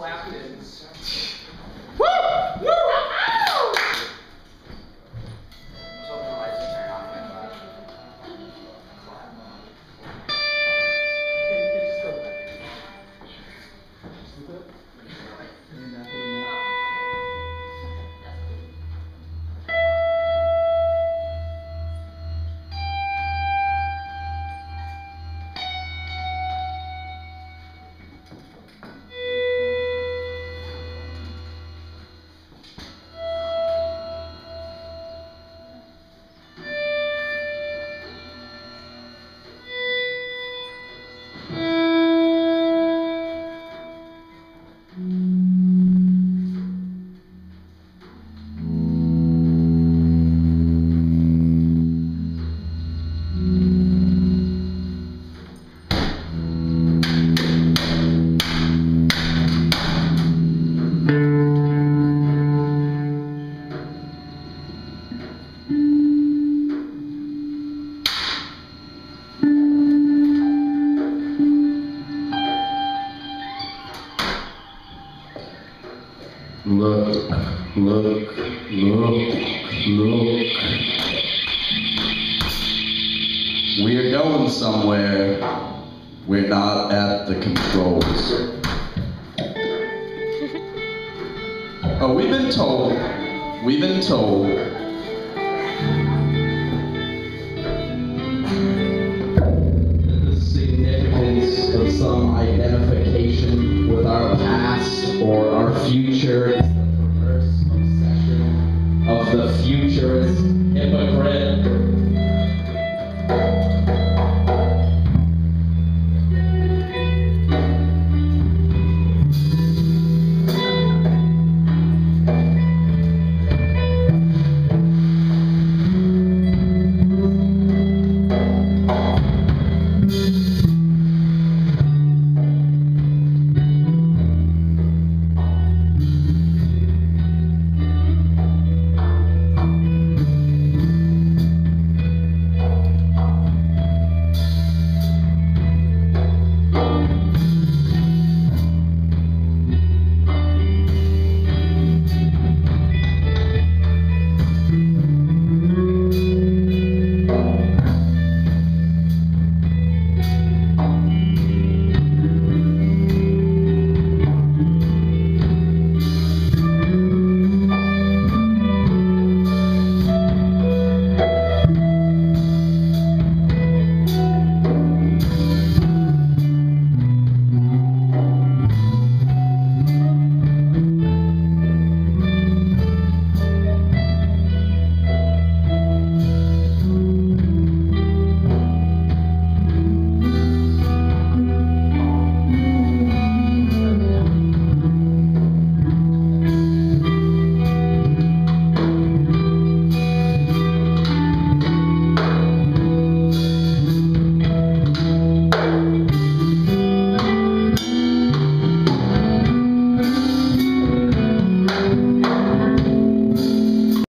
clapping. Look, look, look. Look. We're going somewhere. We're not at the controls. Oh, we've been told. We've been told. The significance of some identification with our past or future is the perverse obsession of the futurist.